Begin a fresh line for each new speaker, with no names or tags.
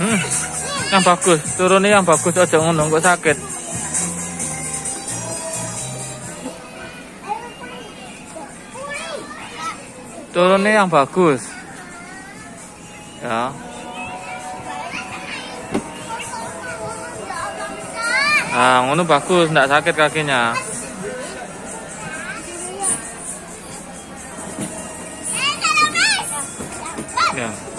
Hmm. Yang bagus, turun yang bagus aja ngono kok sakit. turun yang bagus. Ya. ah ngono bagus, ndak sakit kakinya. Ya.